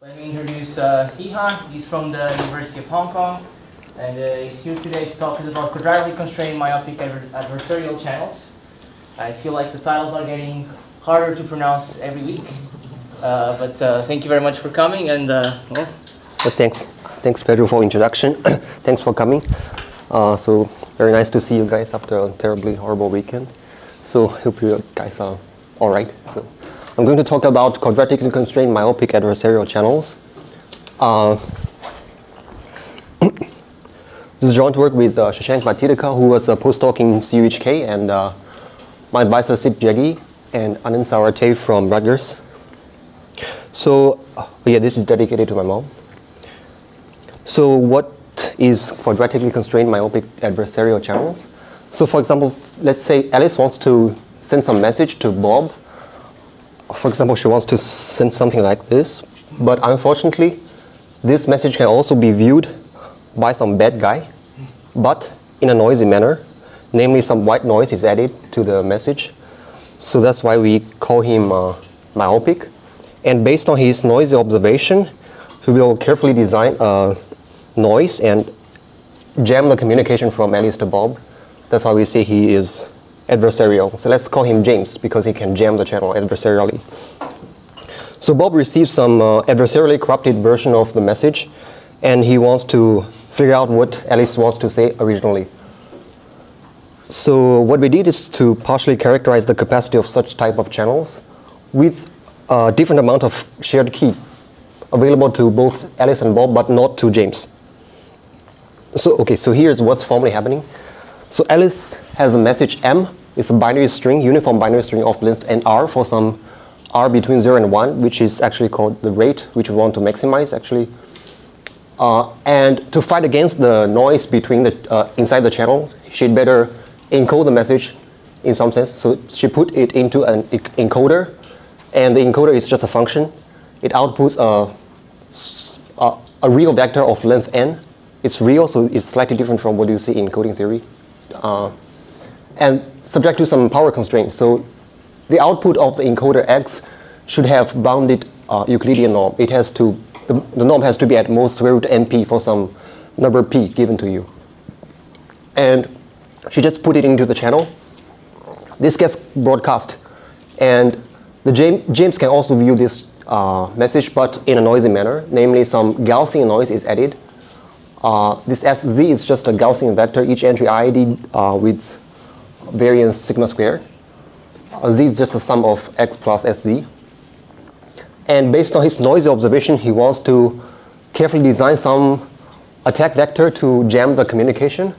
Let me introduce uh, Yihan. He's from the University of Hong Kong, and uh, he's here today to talk about quadratically constrained myopic adver adversarial channels. I feel like the titles are getting harder to pronounce every week, uh, but uh, thank you very much for coming, and uh, well, Well, thanks. Thanks, Pedro, for introduction. thanks for coming. Uh, so very nice to see you guys after a terribly horrible weekend. So hope you guys are all right. So I'm going to talk about quadratically constrained myopic adversarial channels. Uh, this is joint work with uh, Shashank Vatedka, who was a postdoc in CUHK, and uh, my advisor Sid Jaggi and Anand Sarwate from Rutgers. So uh, yeah, this is dedicated to my mom. So what is quadratically constrained myopic adversarial channels? So for example, let's say Alice wants to send some message to Bob. For example, she wants to send something like this, but unfortunately, this message can also be viewed by some bad guy, but in a noisy manner. Namely, some white noise is added to the message. So that's why we call him uh, myopic. And based on his noisy observation, he will carefully design a noise and jam the communication from Alice to Bob. That's why we say he is adversarial. So let's call him James because he can jam the channel adversarially. So Bob receives some uh, adversarially corrupted version of the message and he wants to figure out what Alice wants to say originally. So what we did is to partially characterize the capacity of such type of channels with a different amount of shared key available to both Alice and Bob, but not to James. So okay, so here's what's formally happening. So Alice has a message M. It's a binary string, uniform binary string of length nr for some r between 0 and 1, which is actually called the rate, which we want to maximize actually. Uh, and to fight against the noise between the uh, inside the channel, she'd better encode the message in some sense. So she put it into an encoder, and the encoder is just a function. It outputs a, a, a real vector of length n. It's real, so it's slightly different from what you see in coding theory. Uh, and subject to some power constraints. So the output of the encoder x should have bounded uh, Euclidean norm. It has to, the, the norm has to be at most square root np for some number p given to you. And she just put it into the channel. This gets broadcast. And the James, James can also view this uh, message, but in a noisy manner. Namely, some Gaussian noise is added. Uh, this SZ is just a Gaussian vector, each entry ID uh, with variance sigma squared. Uh, Z is just the sum of x plus SZ. And based on his noisy observation, he wants to carefully design some attack vector to jam the communication.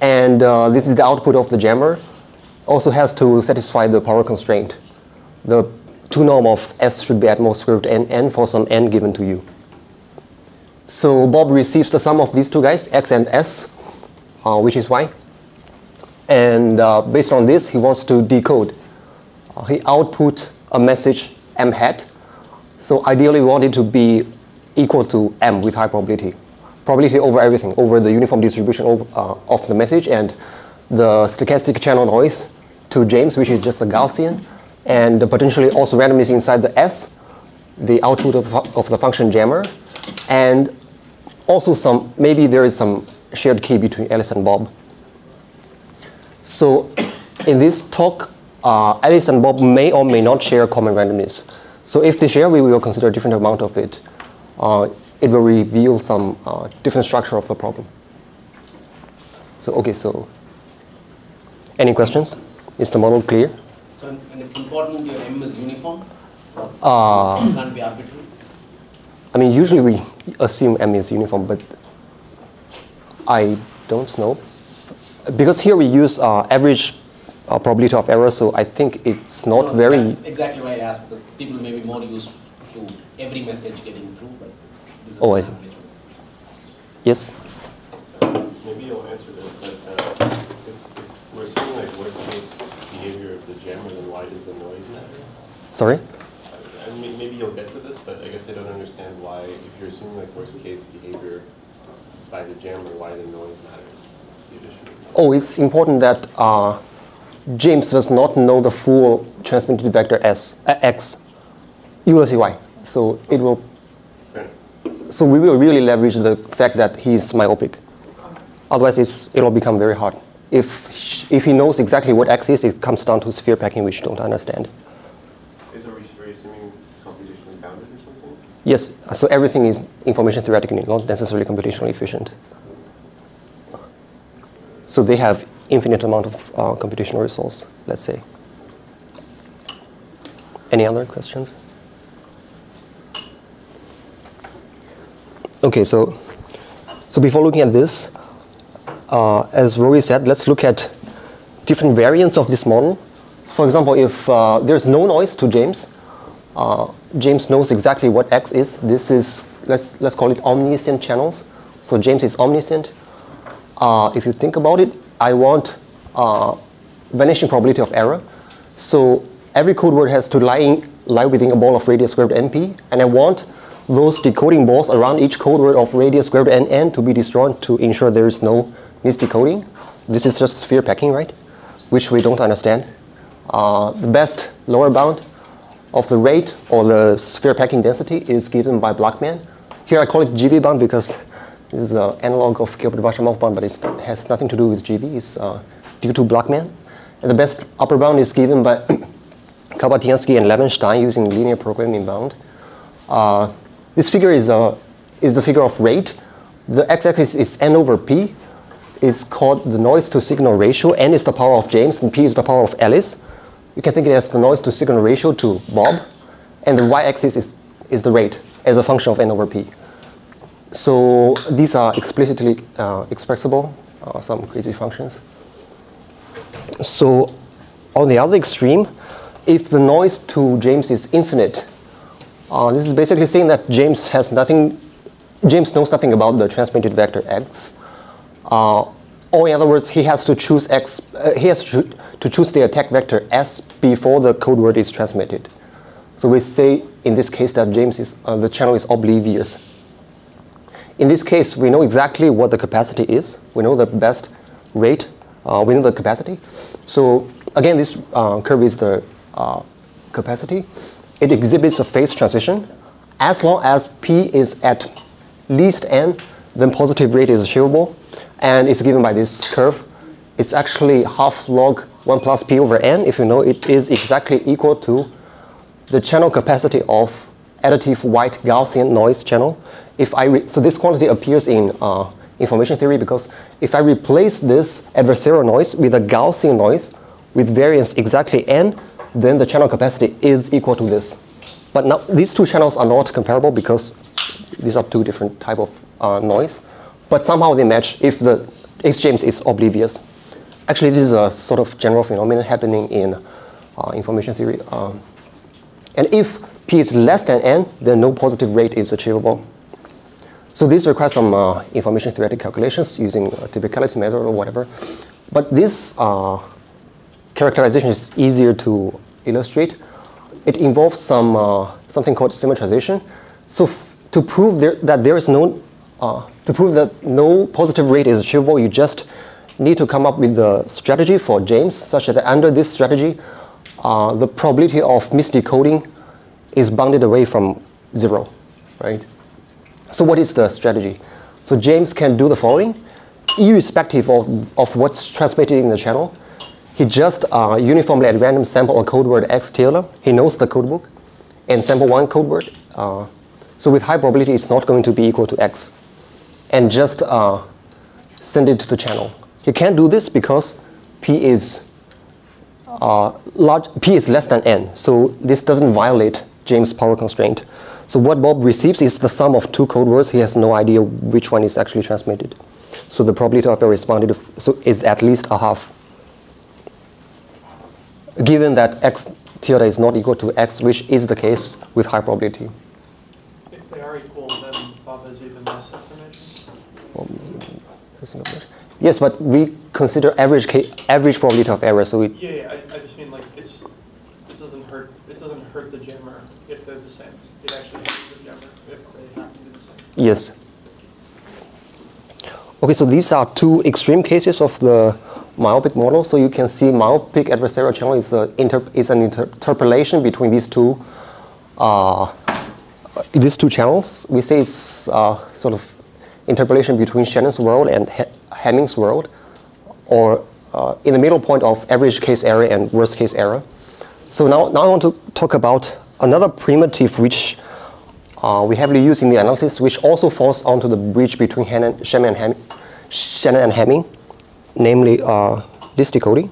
And uh, this is the output of the jammer. Also has to satisfy the power constraint. The two norm of S should be at most square root n, n for some n given to you. So Bob receives the sum of these two guys, x and s, uh, which is y. And uh, based on this, he wants to decode. Uh, he output a message m hat. So ideally, we want it to be equal to m with high probability. Probability over everything, over the uniform distribution of, uh, of the message and the stochastic channel noise to James, which is just a Gaussian, and potentially also randomness inside the S, the output of, of the function jammer, and also some, maybe there is some shared key between Alice and Bob. So in this talk, uh, Alice and Bob may or may not share common randomness. So if they share, we will consider a different amount of it. Uh, it will reveal some uh, different structure of the problem. So okay, so any questions? Is the model clear? So, and it's important your M is uniform? Uh, It can't be arbitrary? I mean, usually we assume M is uniform, but I don't know. Because here we use uh, average uh, probability of error, so I think it's not No, very. That's exactly why I asked, because people may be more used to every message getting through, but this is Oh, I see. Yes? Maybe you'll answer this, but uh, if, if we're seeing like worst case behavior of the jammer, then why does the noise matter? Sorry? Maybe you'll get to this, but I guess I don't understand why, if you're assuming like worst case behavior by the jammer, why the noise matters. Oh, it's important that uh, James does not know the full transmitted vector S, uh, X, ULTY. So it will so we will really leverage the fact that he's myopic. Otherwise, it's, it'll become very hard. If, if he knows exactly what x is, it comes down to sphere packing, which you don't understand. Is, are we, are assuming computationally bounded or something? Yes, so everything is information theoretically, not necessarily computationally efficient. So they have infinite amount of uh, computational resource, let's say. Any other questions? Okay, so so before looking at this, uh, as Rory said, let's look at different variants of this model. For example, if uh, there's no noise to James, uh, James knows exactly what X is. This is, let's, let's call it omniscient channels. So James is omniscient. Uh, if you think about it, I want uh, vanishing probability of error. So every code word has to lie, lie within a ball of radius square root np, and I want those decoding balls around each code word of radius square root nn to be destroyed to ensure there is no misdecoding. This is just sphere packing, right? Which we don't understand. Uh, the best lower bound of the rate or the sphere packing density is given by Blachman. Here I call it GV bound because this is the analog of Gilbert-Varshamov bound, but it has nothing to do with GV. It's uh, due to Blachman. And the best upper bound is given by Kabatiansky and Levenshtein using linear programming bound. Uh, this figure is, uh, is the figure of rate. The x-axis is n over p. Is called the noise to signal ratio. n is the power of James, and p is the power of Alice. You can think it as the noise to signal ratio to Bob, and the y-axis is, is the rate as a function of n over p. So these are explicitly uh, expressible, uh, some crazy functions. So on the other extreme, if the noise to James is infinite, uh, this is basically saying that James has nothing, James knows nothing about the transmitted vector x. Uh, or in other words, he has to choose x, uh, he has to, to choose the attack vector s before the code word is transmitted. So we say in this case that James is, uh, the channel is oblivious. In this case, we know exactly what the capacity is. We know the best rate. Uh, we know the capacity. So again, this uh, curve is the uh, capacity. It exhibits a phase transition. As long as p is at least n, then positive rate is achievable, and it's given by this curve. It's actually half log 1 plus p over n. If you know, it is exactly equal to the channel capacity of additive white Gaussian noise channel. If I so this quantity appears in uh, information theory because if I replace this adversarial noise with a Gaussian noise with variance exactly n, then the channel capacity is equal to this. But now these two channels are not comparable because these are two different type of uh, noise. But somehow they match if the if James is oblivious. Actually, this is a sort of general phenomenon happening in uh, information theory. Um, and if p is less than n, then no positive rate is achievable. So this requires some uh, information theoretic calculations using a typicality method or whatever. But this uh, characterization is easier to illustrate. It involves some uh, something called symmetrization. So to prove there, that there is no uh, to prove that no positive rate is achievable, you just need to come up with the strategy for James, such that under this strategy, uh, the probability of misdecoding is bounded away from zero, right? So what is the strategy? So James can do the following, irrespective of, of what's transmitted in the channel. He just uh, uniformly at random sample a code word X tilde. He knows the code book and sample one code word. Uh, so with high probability, it's not going to be equal to X. And just uh, send it to the channel. He can't do this because P is uh, large, P is less than N. So this doesn't violate James' power constraint. So what Bob receives is the sum of two code words. He has no idea which one is actually transmitted. So the probability of a responded so is at least a half. Given that x theta is not equal to x, which is the case with high probability. If they are equal, then Bob has even less information. Yes, but we consider average case, average probability of error. So it, Yeah, yeah, I, I just mean like it's it doesn't hurt it doesn't hurt the jammer if they're the same. It actually hurts the jammer if they happen to be the same. Yes. Okay, so these are two extreme cases of the myopic model. So you can see myopic adversarial channel is, a inter is an inter interpolation between these two uh, uh, these two channels, we say it's uh, sort of interpolation between Shannon's world and Hamming's world, or uh, in the middle point of average case error and worst case error. So now, now I want to talk about another primitive which uh, we heavily use in the analysis, which also falls onto the bridge between Hannon, Shannon, and Ham, Shannon and Hamming, namely uh, list decoding.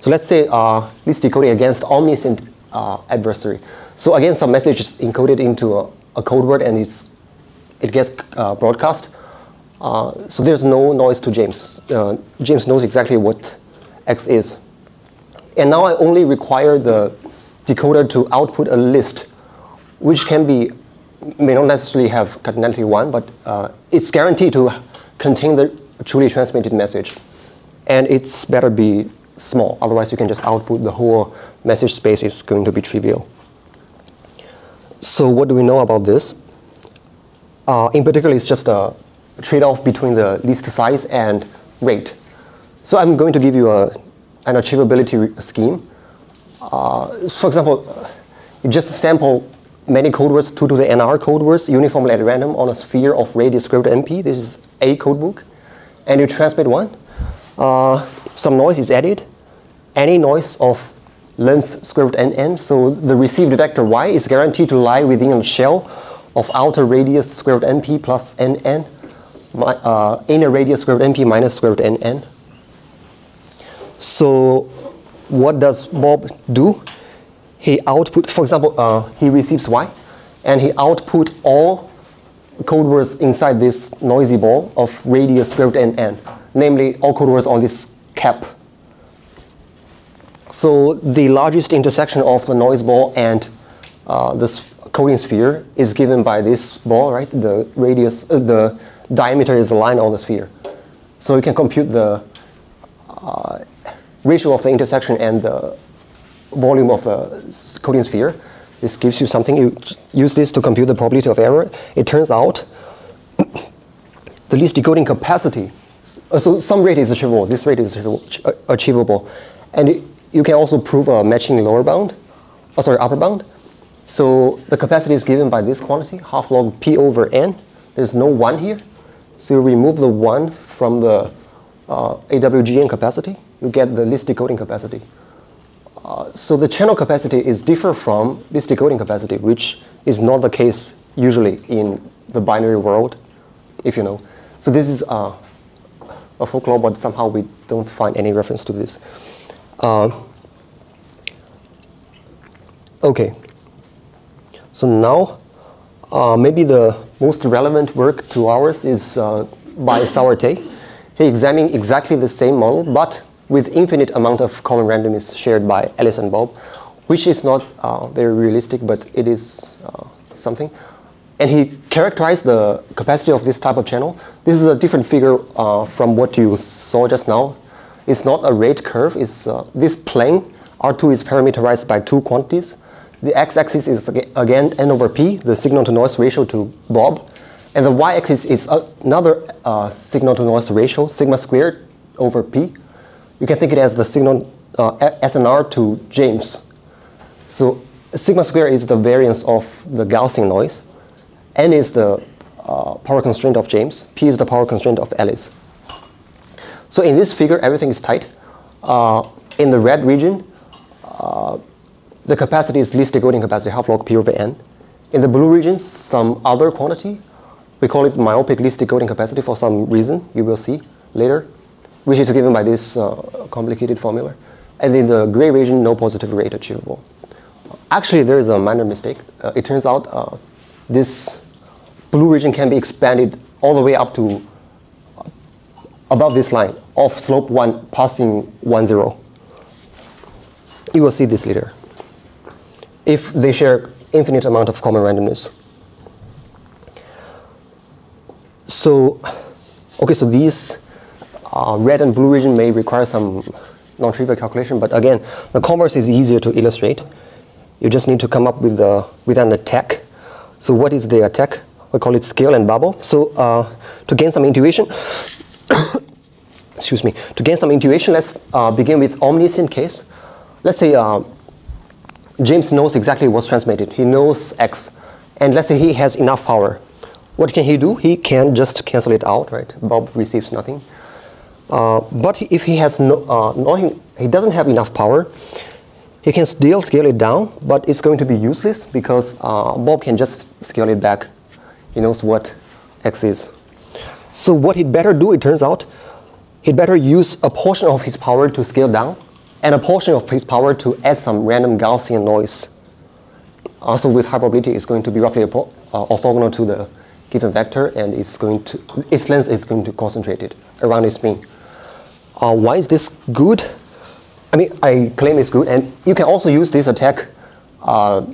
So let's say uh, list decoding against omniscient uh, adversary. So again, some message is encoded into a, a code word and it's, it gets uh, broadcast. Uh, so there's no noise to James. Uh, James knows exactly what X is. And now I only require the decoder to output a list, which can be, may not necessarily have cardinality 1, but uh, it's guaranteed to contain the truly transmitted message. And it's better be small, otherwise you can just output the whole message space is going to be trivial. So what do we know about this? Uh, in particular, it's just a trade-off between the list size and rate. So I'm going to give you a, an achievability scheme. Uh, for example, uh, you just sample many code words, 2 to the nr code words, uniformly at random on a sphere of radius square root np. This is a codebook. And you transmit one. Uh, some noise is added. Any noise of length squared nn, so the received vector y is guaranteed to lie within a shell of outer radius squared np plus nn, uh, inner radius square root np minus square root nn. So what does Bob do? He output, for example, uh, he receives y, and he output all code words inside this noisy ball of radius square root nn, namely all code words on this cap. So the largest intersection of the noise ball and uh, the s- coding sphere is given by this ball, right? The radius, uh, the diameter is a line on the sphere. So you can compute the uh, ratio of the intersection and the volume of the coding sphere. This gives you something. You use this to compute the probability of error. It turns out the list decoding capacity. uh, So some rate is achievable. This rate is achievable, uh, and you can also prove a matching lower bound. Oh, sorry, upper bound. So the capacity is given by this quantity, half log p over n. There's no one here, so you remove the one from the uh, AWGN capacity, you get the list decoding capacity. Uh, so the channel capacity is different from this decoding capacity, which is not the case usually in the binary world, if you know. So this is uh, a folklore, but somehow we don't find any reference to this. Uh, okay. So now, uh, maybe the most relevant work to ours is uh, by Sarwate. He examined exactly the same model, but with infinite amount of common randomness shared by Alice and Bob, which is not uh, very realistic, but it is uh, something. And he characterized the capacity of this type of channel. This is a different figure uh, from what you saw just now. It's not a rate curve. It's uh, this plane R2 is parameterized by two quantities. The x-axis is again n over p, the signal-to-noise ratio to Bob, and the y-axis is another uh, signal-to-noise ratio, sigma squared over p. You can think it as the signal uh, SNR to James. So sigma squared is the variance of the Gaussian noise. N is the uh, power constraint of James. P is the power constraint of Alice. So in this figure, everything is tight. Uh, in the red region, uh, the capacity is list decoding capacity, half log P over N. In the blue region, some other quantity. We call it myopic list decoding capacity for some reason, you will see later, which is given by this uh, complicated formula. And in the gray region, no positive rate achievable. Actually, there is a minor mistake. Uh, it turns out uh, this blue region can be expanded all the way up to uh, above this line of slope 1 passing 1, 0. You will see this later. If they share infinite amount of common randomness. So, okay, so these uh, red and blue region may require some non-trivial calculation, but again, the converse is easier to illustrate. You just need to come up with, a, with an attack. So what is the attack? We call it scale and bubble. So uh, to gain some intuition, excuse me, to gain some intuition, let's uh, begin with omniscient case. Let's say uh, James knows exactly what's transmitted. He knows X, and let's say he has enough power. What can he do? He can just cancel it out, right? Bob receives nothing. Uh, but if he has no, uh, no he, doesn't have enough power, he can still scale it down, but it's going to be useless because uh, Bob can just scale it back. He knows what x is. So what he'd better do, it turns out, he'd better use a portion of his power to scale down and a portion of his power to add some random Gaussian noise. Also with high probability, it's going to be roughly uh, orthogonal to the given vector and it's going to, its length is going to concentrate it around its mean. Uh, why is this good? I mean, I claim it's good, and you can also use this attack uh,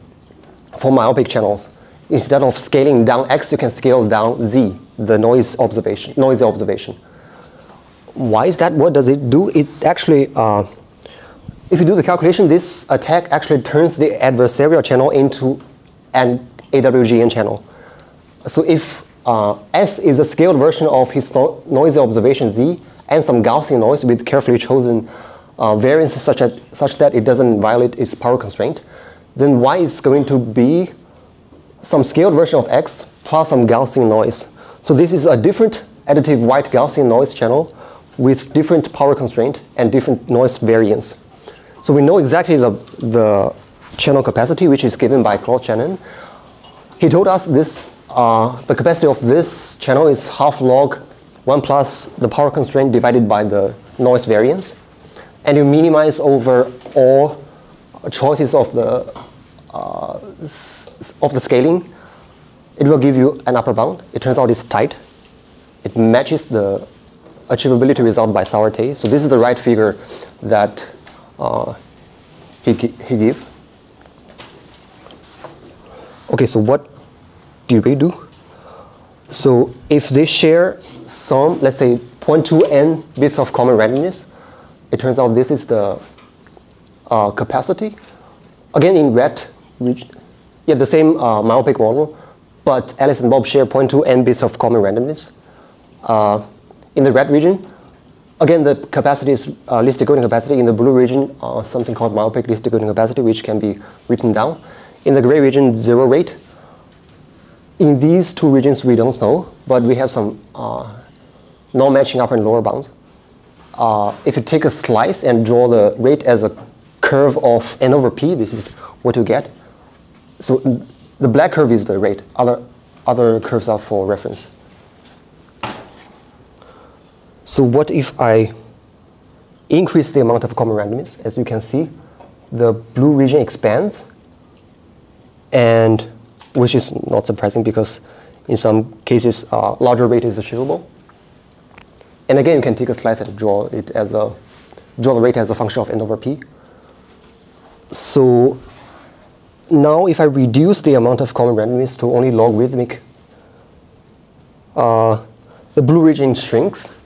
for myopic channels. Instead of scaling down x, you can scale down z, the noise observation, noisy observation. Why is that? What does it do? It actually, uh, if you do the calculation, this attack actually turns the adversarial channel into an AWGN channel. So if uh, S is a scaled version of his no noisy observation Z and some Gaussian noise with carefully chosen uh, variances such, as, such that it doesn't violate its power constraint, then Y is going to be some scaled version of X plus some Gaussian noise. So this is a different additive white Gaussian noise channel with different power constraint and different noise variance. So we know exactly the, the channel capacity, which is given by Claude Shannon. He told us this, uh, the capacity of this channel is half log 1 plus the power constraint divided by the noise variance and you minimize over all choices of the uh, of the scaling, it will give you an upper bound. It turns out it's tight. It matches the achievability result by Sarwate. So this is the right figure that uh, he, he gave. Okay, so what do they do? So if they share some, let's say 0.2 n bits of common randomness, it turns out this is the uh, capacity. Again, in red, yeah, the same uh, myopic model, but Alice and Bob share 0.2 n bits of common randomness. Uh, in the red region, again, the capacity is uh, list decoding capacity. In the blue region, uh, something called myopic list decoding capacity, which can be written down. In the gray region, zero rate. In these two regions, we don't know, but we have some uh, non-matching upper and lower bounds uh, if you take a slice and draw the rate as a curve of n over p, this is what you get. So the black curve is the rate. Other, other curves are for reference. So what if I increase the amount of common randomness? As you can see, the blue region expands, and which is not surprising because in some cases, uh, larger rate is achievable. And again, you can take a slice and draw it as a draw the rate as a function of n over p. So now if I reduce the amount of common randomness to only logarithmic, uh, the blue region shrinks,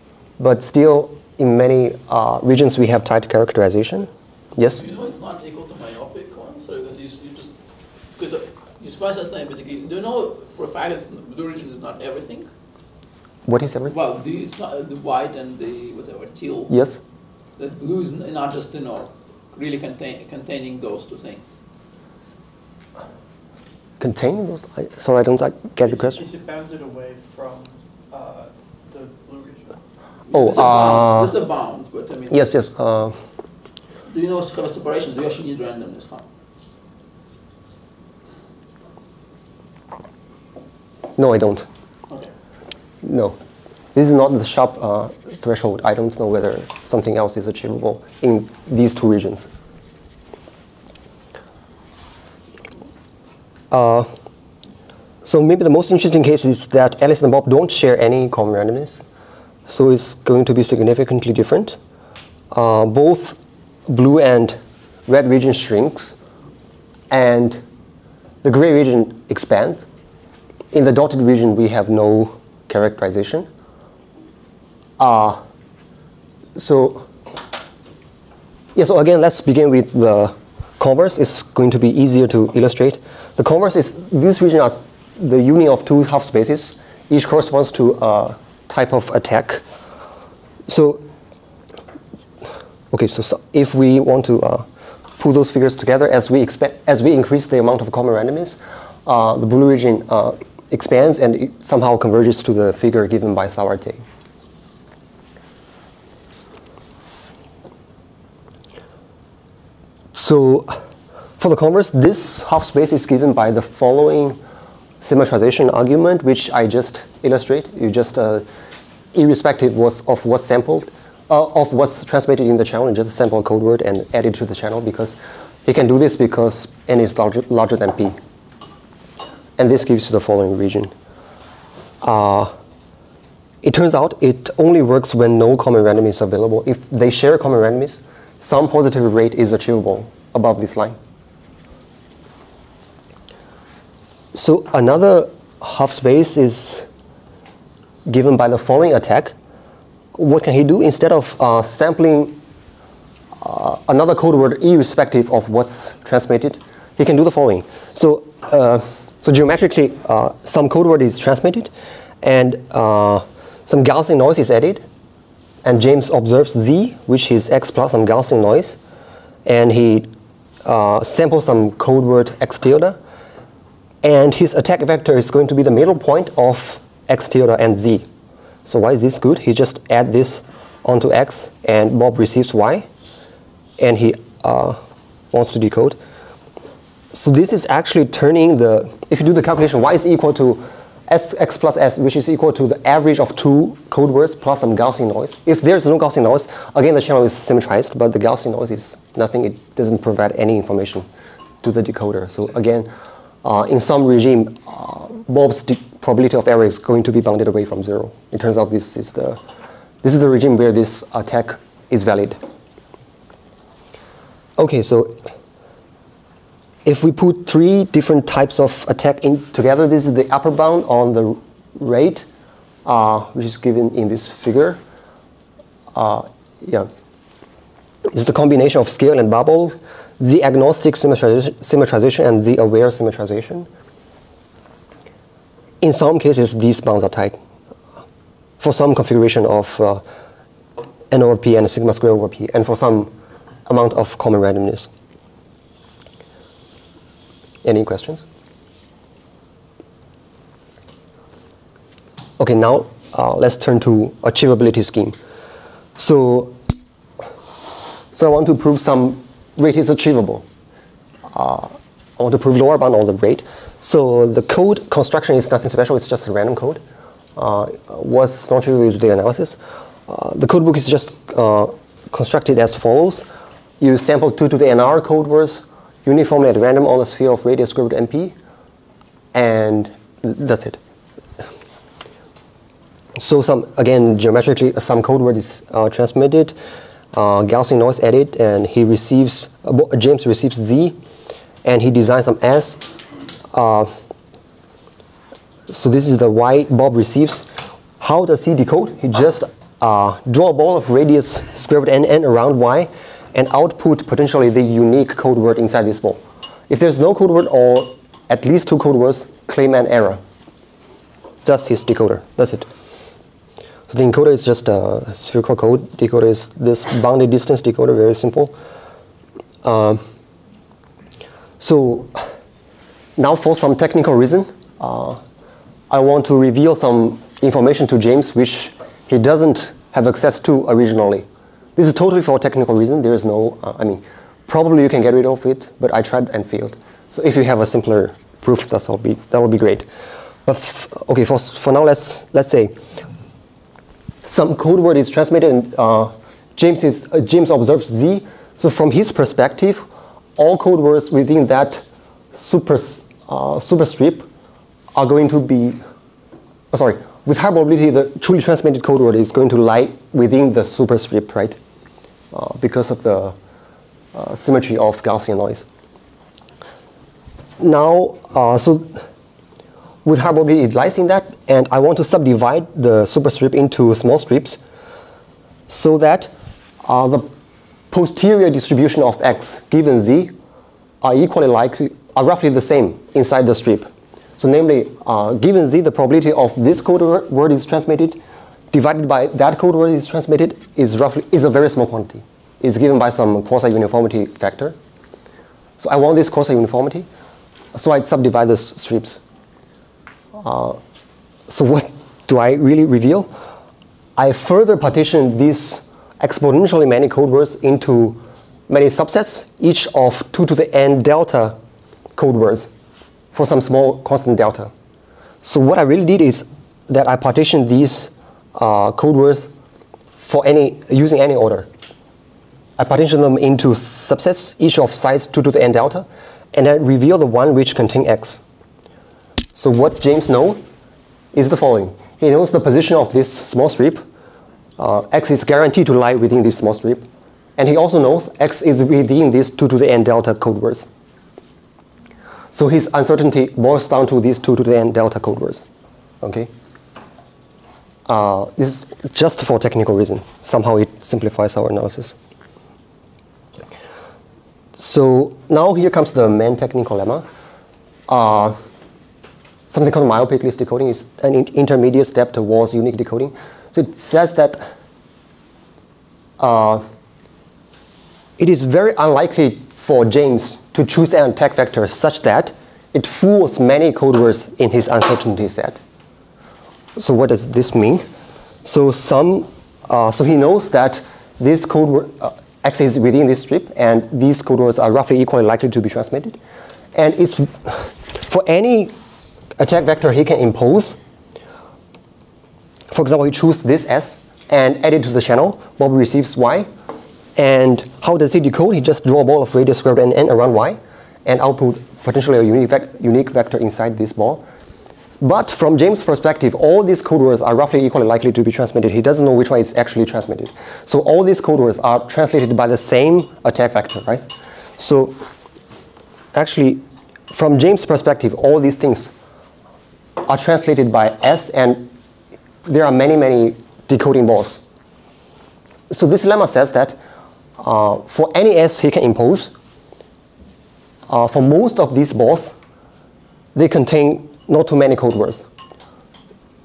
but still in many uh, regions we have tight characterization. Yes? You know it's not equal to myopic ones, so because you, you just, because as far you spice us basically, do you know for a fact that the blue region is not everything? What is everything? Well, the, it's not, the white and the whatever teal. Yes. The blue is not just you know really contain, containing those two things. Containing those? I, sorry, I don't I get the Is it- question. Is it bounded away from uh, the blue region? Oh, This is a uh, bounds. This is a bounds, but I mean. Yes, yes. Uh, Do you know what's called a separation? Do you actually need randomness? Huh? no, I don't. Okay. No. This is not the sharp uh, threshold. I don't know whether something else is achievable in these two regions. Uh, so maybe the most interesting case is that Alice and Bob don't share any common randomness. So it's going to be significantly different. Uh, both blue and red region shrinks, and the gray region expands. In the dotted region, we have no characterization. Uh, so, yeah, so again, let's begin with the converse. It's going to be easier to illustrate. The converse is, this region are the union of two half spaces. Each corresponds to a type of attack. So, okay, so, so if we want to uh, pull those figures together as we expect, as we increase the amount of common randomness, uh, the blue region uh, expands and it somehow converges to the figure given by Sarwate. So for the converse, this half space is given by the following symmetrization argument, which I just illustrate. You just, uh, irrespective was, of what's sampled, uh, of what's transmitted in the channel, you just sample a code word and add it to the channel because you can do this because n is larger, larger than p. And this gives you the following region. Uh, it turns out it only works when no common random is available. If they share common randomness, some positive rate is achievable above this line. So another half space is given by the following attack. What can he do? Instead of uh, sampling uh, another code word irrespective of what's transmitted, he can do the following. So, uh, so geometrically, uh, some code word is transmitted, and uh, some Gaussian noise is added, and James observes z, which is x plus some Gaussian noise, and he uh, samples some code word x tilde, and his attack vector is going to be the middle point of x tilde and z. So why is this good? He just add this onto x, and Bob receives y, and he uh, wants to decode. So this is actually turning the, if you do the calculation, y is equal to s x plus s, which is equal to the average of two code words plus some Gaussian noise. If there's no Gaussian noise, again, the channel is symmetrized, but the Gaussian noise is nothing. It doesn't provide any information to the decoder. So again, uh, in some regime, uh, Bob's probability of error is going to be bounded away from zero. It turns out this is the, this is the regime where this attack is valid. Okay, so if we put three different types of attack in together, this is the upper bound on the rate, uh, which is given in this figure. Uh, yeah, it's the combination of scale and bubble the agnostic symmetrization, symmetrization and the aware symmetrization. In some cases, these bounds are tight. For some configuration of uh, n over p and sigma square over p, and for some amount of common randomness. Any questions? Okay, now uh, let's turn to achievability scheme. So, so I want to prove some rate is achievable. Uh, I want to prove lower bound on the rate. So the code construction is nothing special, it's just a random code. Uh, what's not trivial is the analysis. Uh, the code book is just uh, constructed as follows. You sample 2 to the NR code words uniformly at random on the sphere of radius square root NP, and that's it. So some, again, geometrically, some code word is uh, transmitted uh, Gaussian noise edit, and he receives uh, James receives Z, and he designs some S. Uh, so this is the Y Bob receives. How does he decode? He just uh, draw a ball of radius square root n n around Y, and output potentially the unique code word inside this ball. If there's no code word or at least two code words, claim an error. That's his decoder. That's it. So the encoder is just a spherical code. Decoder is this bounded distance decoder, very simple. Um, so now for some technical reason, uh, I want to reveal some information to James which he doesn't have access to originally. This is totally for technical reason. There is no, uh, I mean, probably you can get rid of it, but I tried and failed. So if you have a simpler proof, that will be that will be great. But okay, for for now, let's let's say some code word is transmitted and uh, James, is, uh, James observes Z. So from his perspective, all code words within that super, uh, superscript are going to be, oh, sorry, with high probability, the truly transmitted code word is going to lie within the superscript, right? Uh, because of the uh, symmetry of Gaussian noise. Now, uh, so with high probability it lies in that, and I want to subdivide the superscript into small strips so that uh, the posterior distribution of x given z are equally likely, are roughly the same inside the strip. So namely, uh, given z, the probability of this code word is transmitted divided by that code word is transmitted is roughly is a very small quantity. It's given by some quasi-uniformity factor. So I want this quasi-uniformity. so I subdivide the strips. Uh, so what do I really reveal? I further partition these exponentially many code words into many subsets, each of 2 to the n delta code words for some small constant delta. So what I really did is that I partitioned these uh, code words for any using any order. I partitioned them into subsets, each of size 2 to the n delta, and I reveal the one which contain x. So what James knows is the following. He knows the position of this small strip. Uh, x is guaranteed to lie within this small strip. And he also knows x is within these 2 to the n delta code words. So his uncertainty boils down to these 2 to the n delta code words. Okay? Uh, this is just for technical reason. Somehow it simplifies our analysis. So now here comes the main technical lemma. Uh, something called myopic list decoding is an in- intermediate step towards unique decoding. So it says that uh, it is very unlikely for James to choose an attack vector such that it fools many code words in his uncertainty set. So what does this mean? So some, uh, so he knows that this code word, uh, X is within this strip, and these code words are roughly equally likely to be transmitted. And it's for any attack vector he can impose. For example, he chooses this S and add it to the channel. Bob receives Y. And how does he decode? He just draw a ball of radius square root n n around Y and output potentially a unique, vec- unique vector inside this ball. But from James' perspective, all these code words are roughly equally likely to be transmitted. He doesn't know which one is actually transmitted. So all these code words are translated by the same attack vector, right? So actually, from James' perspective, all these things are translated by S, and there are many, many decoding balls. So this lemma says that uh, for any S he can impose, uh, for most of these balls, they contain not too many code words.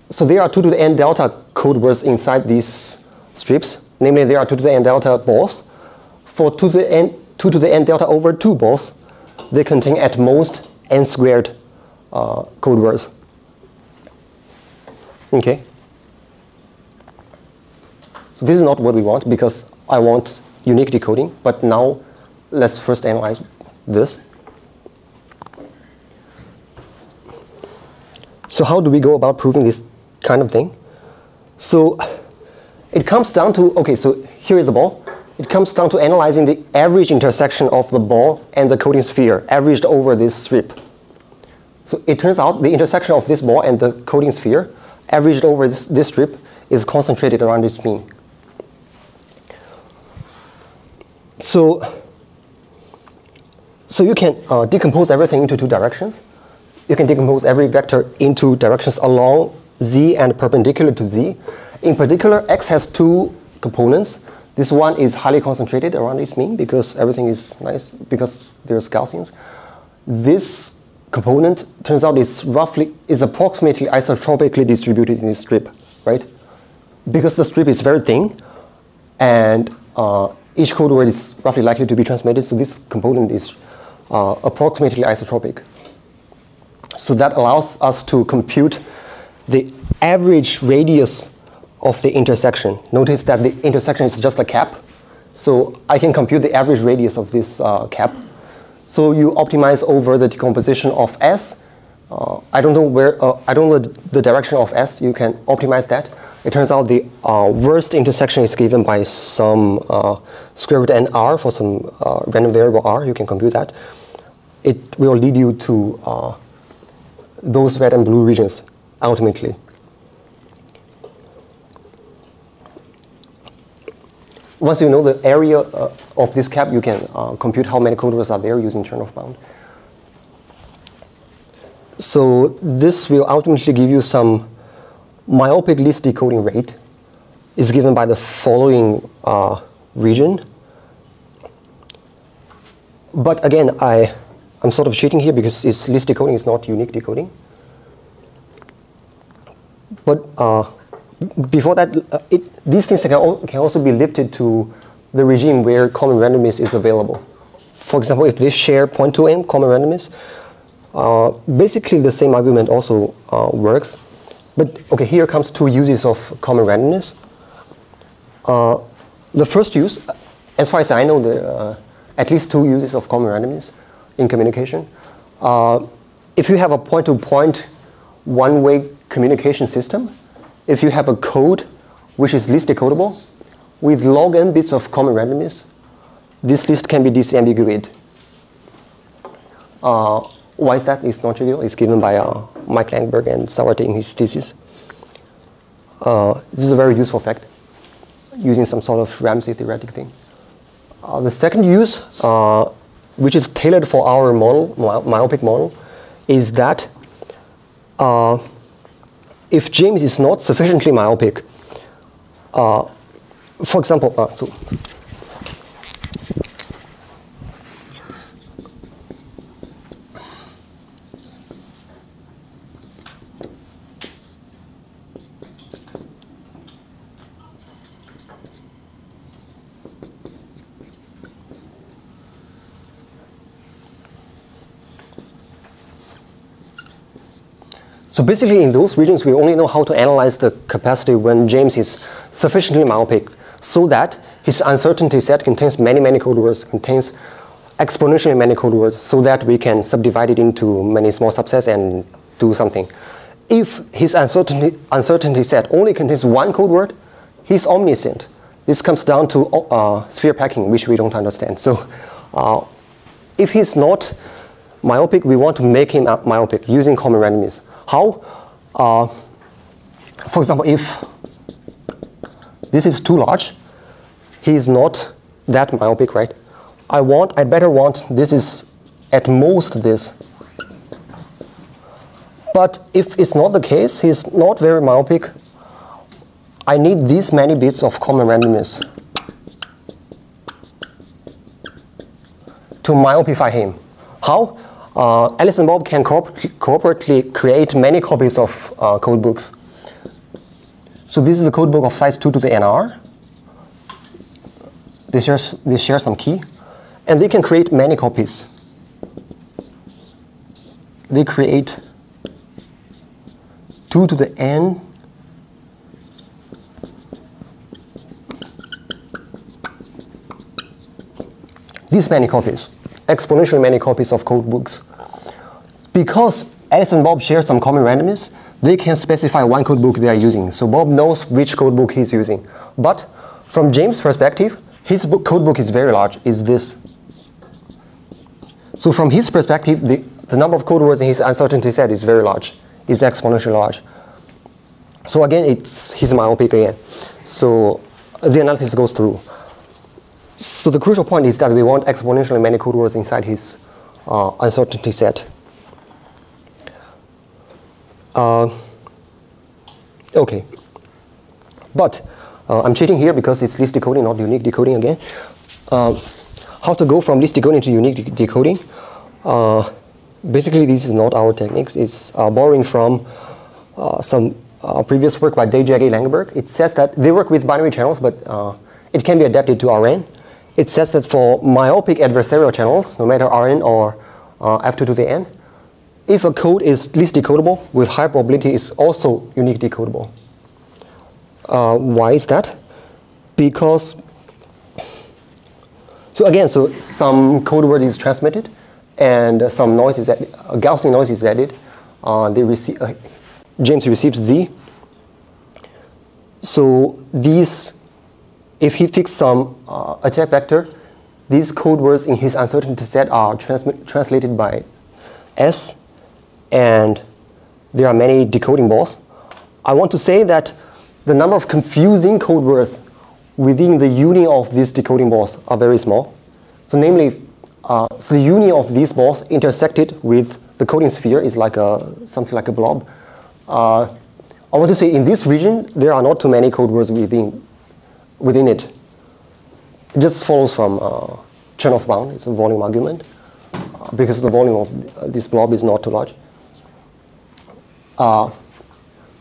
So there are 2 to the n delta code words inside these strips. Namely, there are 2 to the n delta balls. For 2 to the n, 2 to the n delta over 2 balls, they contain at most n squared uh, code words. Okay. So this is not what we want because I want unique decoding. But now let's first analyze this. So how do we go about proving this kind of thing? So it comes down to, okay, so here is the ball. It comes down to analyzing the average intersection of the ball and the coding sphere averaged over this strip. So it turns out the intersection of this ball and the coding sphere averaged over this, this strip is concentrated around its mean. So, so you can uh, decompose everything into two directions. You can decompose every vector into directions along z and perpendicular to z. In particular, x has two components. This one is highly concentrated around its mean because everything is nice because there's Gaussians. This component turns out is roughly is approximately isotropically distributed in this strip, right? Because the strip is very thin, and uh, each code word is roughly likely to be transmitted, so this component is uh, approximately isotropic. So that allows us to compute the average radius of the intersection. Notice that the intersection is just a cap. So I can compute the average radius of this uh, cap. So you optimize over the decomposition of S. Uh, I don't know where, uh, I don't know the direction of S. You can optimize that. It turns out the uh, worst intersection is given by some uh, square root n r for some uh, random variable r. You can compute that. It will lead you to uh, those red and blue regions ultimately. Once you know the area uh, of this cap, you can uh, compute how many code words are there using Chernoff bound. So this will ultimately give you some myopic list decoding rate is given by the following uh, region. But again, I, I'm sort of cheating here because it's list decoding is not unique decoding. But uh, before that, uh, it, these things can, al- can also be lifted to the regime where common randomness is available. For example, if they share 0.2m common randomness, Uh, basically, the same argument also uh, works. But okay, here comes two uses of common randomness. Uh, the first use, as far as I know, there are at least two uses of common randomness in communication. Uh, if you have a point-to-point one-way communication system, if you have a code which is list decodable, with log n bits of common randomness, this list can be disambiguated. Why is that? It's not trivial. It's given by uh, Mike Langberg and Sarwate in his thesis. Uh, this is a very useful fact, using some sort of Ramsey theoretic thing. Uh, the second use, uh, which is tailored for our model, myopic model, is that uh, if James is not sufficiently myopic, uh, for example, so So basically in those regions, we only know how to analyze the capacity when James is sufficiently myopic so that his uncertainty set contains many, many code words, contains exponentially many code words so that we can subdivide it into many small subsets and do something. If his uncertainty, uncertainty set only contains one code word, he's omniscient. This comes down to uh, sphere packing, which we don't understand. So uh, if he's not myopic, we want to make him myopic using common randomness. How? Uh, for example, if this is too large, he is not that myopic, right? I want, I better want this is at most this. But if it's not the case, he's not very myopic, I need these many bits of common randomness to myopify him. How? Uh, Alice and Bob can co cooperatively create many copies of uh, code books. So this is the codebook of size 2 to the NR. They share, they share some key. And they can create many copies. They create 2 to the N these many copies, exponentially many copies of code books. Because Alice and Bob share some common randomness, they can specify one code book they are using. So Bob knows which code book he's using. But from James' perspective, his book, code book is very large, is this. So from his perspective, the, the number of code words in his uncertainty set is very large, is exponentially large. So again, it's his myopic again. So the analysis goes through. So the crucial point is that we want exponentially many code words inside his uh, uncertainty set. Uh, okay. But uh, I'm cheating here because it's list decoding, not unique decoding again. Uh, how to go from list decoding to unique de decoding? Uh, basically, this is not our techniques. It's uh, borrowing from some previous work by Dey Jaggi Langberg. It says that they work with binary channels, but it can be adapted to Rn. It says that for myopic adversarial channels, no matter Rn or f2 to the n, if a code is list decodable with high probability, it's also unique decodable. Uh, why is that? Because, so again, so some code word is transmitted and some noise is added, Gaussian noise is added. Uh, they receive, uh, James receives Z. So these, if he fixed some uh, attack vector, these code words in his uncertainty set are translated by S and there are many decoding balls. I want to say that the number of confusing code words within the union of these decoding balls are very small. So namely, uh, so the union of these balls intersected with the coding sphere is like a, something like a blob. Uh, I want to say in this region, there are not too many code words within, within it. It just follows from uh, Chernoff bound, it's a volume argument, uh, because the volume of this blob is not too large. Uh,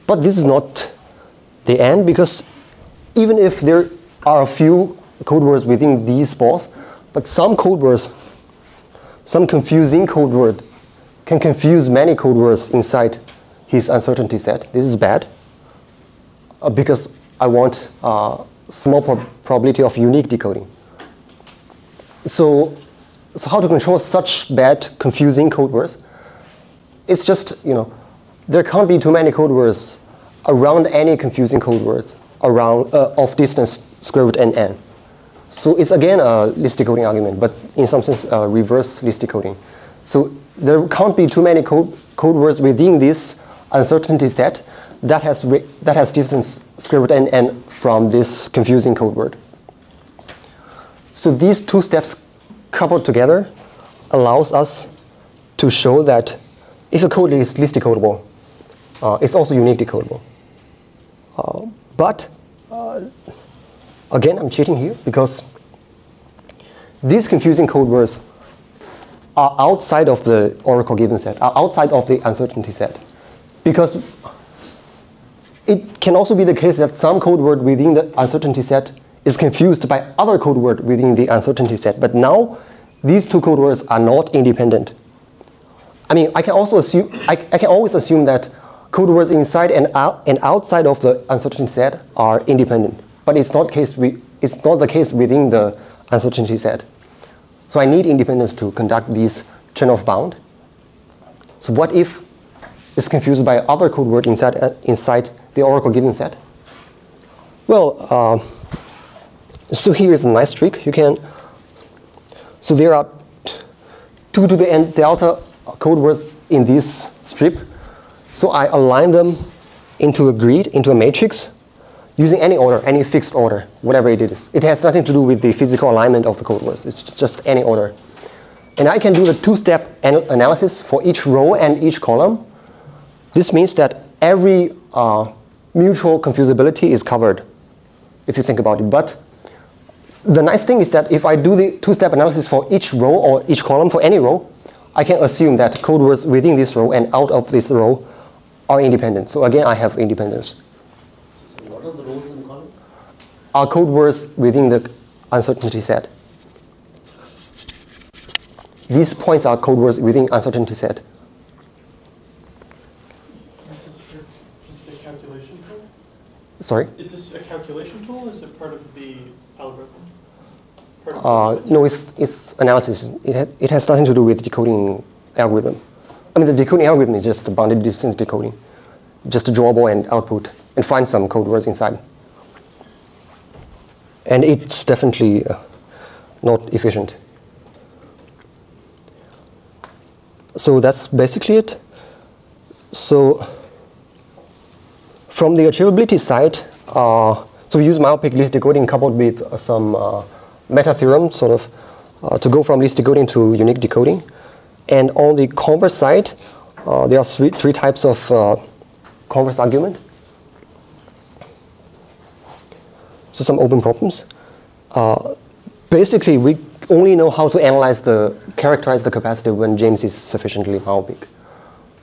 but this is not the end because even if there are a few code words within these balls, but some code words, some confusing code word can confuse many code words inside his uncertainty set. This is bad uh, because I want uh, small prob- probability of unique decoding. So, so how to control such bad, confusing code words? It's just, you know, there can't be too many code words around any confusing code word around uh, of distance square root n n. So it's again a list decoding argument, but in some sense uh, reverse list decoding. So there can't be too many code, code words within this uncertainty set that has, that has distance square root n n from this confusing code word. So these two steps coupled together allows us to show that if a code is list decodable, uh, it's also unique decodable. Uh, but uh, again, I'm cheating here because these confusing code words are outside of the Oracle given set, are outside of the uncertainty set. Because it can also be the case that some code word within the uncertainty set is confused by other code word within the uncertainty set. But now, these two code words are not independent. I mean, I can also assume, I, I can always assume that code words inside and, out, and outside of the uncertainty set are independent. But it's not, case we, it's not the case within the uncertainty set. So I need independence to conduct these Chernoff bound. So what if it's confused by other code word inside, uh, inside the Oracle given set? Well, uh, so here is a nice trick. You can, so there are two to the n delta code words in this strip. So I align them into a grid, into a matrix, using any order, any fixed order, whatever it is. It has nothing to do with the physical alignment of the code words. It's just any order. And I can do the two-step an- analysis for each row and each column. This means that every uh, mutual confusability is covered, if you think about it. But the nice thing is that if I do the two-step analysis for each row or each column for any row, I can assume that code words within this row and out of this row are independent. So again, I have independence. So what are the rows and columns? Are code words within the uncertainty set. These points are code words within uncertainty set. Is this your- just a calculation tool? Sorry? Is this a calculation tool is it part of the algorithm? Of the Uh, no, it's, it's analysis. It, ha- it has nothing to do with decoding algorithm. I mean, the decoding algorithm is just the bounded distance decoding, just a drawable and output, and find some code words inside. And it's definitely uh, not efficient. So that's basically it. So from the achievability side, uh, so we use myopic list decoding coupled with uh, some uh, meta theorem, sort of, to go from list decoding to unique decoding. And on the converse side, there are three, three types of converse argument. So some open problems. Uh, basically, we only know how to analyze the characterize the capacity when James is sufficiently myopic.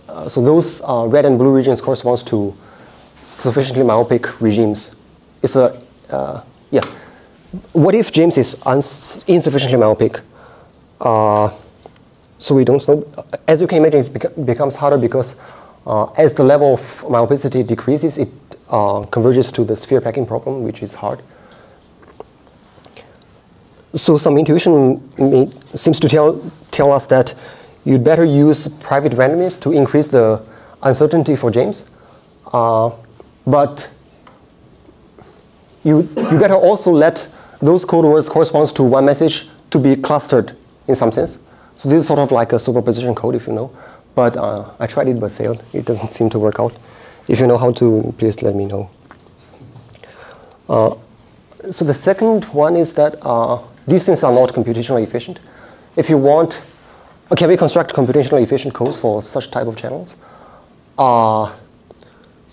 Uh, so those uh, red and blue regions corresponds to sufficiently myopic regimes. It's a uh, yeah. What if James is insufficiently myopic? Uh, so we don't know. As you can imagine, it becomes harder because uh, as the level of myopicity decreases, it uh, converges to the sphere packing problem, which is hard. So some intuition may, seems to tell, tell us that you'd better use private randomness to increase the uncertainty for James. Uh, but you, you better also let those code words corresponds to one message to be clustered in some sense. So this is sort of like a superposition code, if you know. But uh, I tried it but failed. It doesn't seem to work out. If you know how to, please let me know. Uh, so the second one is that uh, these things are not computationally efficient. If you want, can we construct computationally efficient codes for such type of channels? Uh,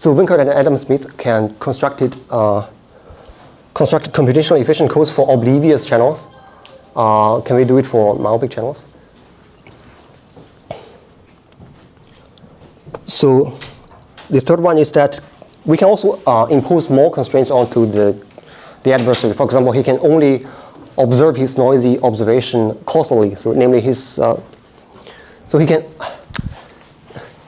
so Venkat and Adam Smith can construct uh, construct computationally efficient codes for oblivious channels. Uh, can we do it for myopic channels? So the third one is that we can also uh, impose more constraints onto the, the adversary. For example, he can only observe his noisy observation causally, so namely his, uh, so he can,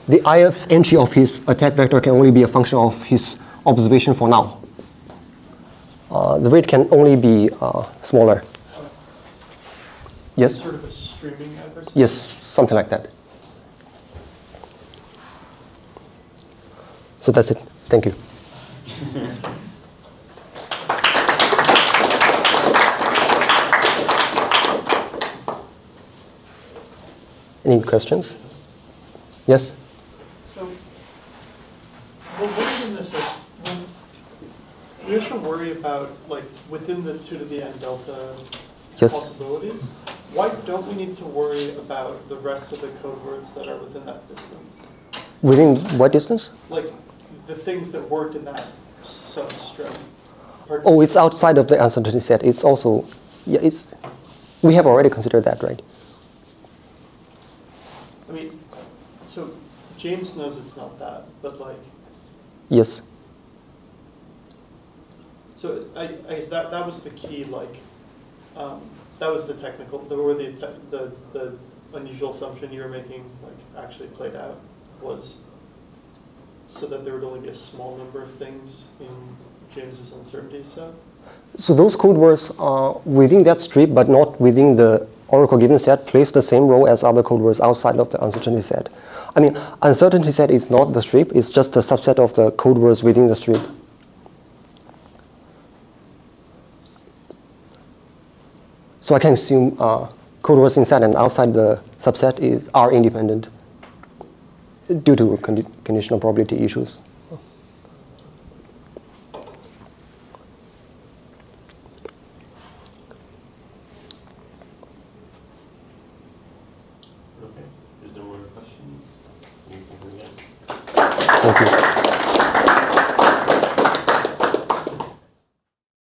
the ith entry of his attack vector can only be a function of his observation for now. Uh, the weight can only be uh, smaller. Yes? Sort of a streaming adversary? Yes, something like that. So that's it. Thank you. Any questions? Yes? So, well, what in this, like, when, we have to worry about, like, within the two to the n delta Yes. possibilities. Why don't we need to worry about the rest of the code that are within that distance? Within what distance? Like, the things that worked in that substring. Oh, it's outside of the uncertainty set. It's also, yeah, it's, we have already considered that, right? I mean, so James knows it's not that, but like, Yes. So I, I guess that, that was the key, like, um, that was the technical, the, where the, the, the unusual assumption you were making, like, actually played out, was so that there would only be a small number of things in James's uncertainty set. So those code words are within that strip, but not within the Oracle given set, plays the same role as other code words outside of the uncertainty set. I mean, uncertainty set is not the strip, it's just a subset of the code words within the strip. So I can assume uh, code words inside and outside the subset is, are independent due to condi- conditional probability issues.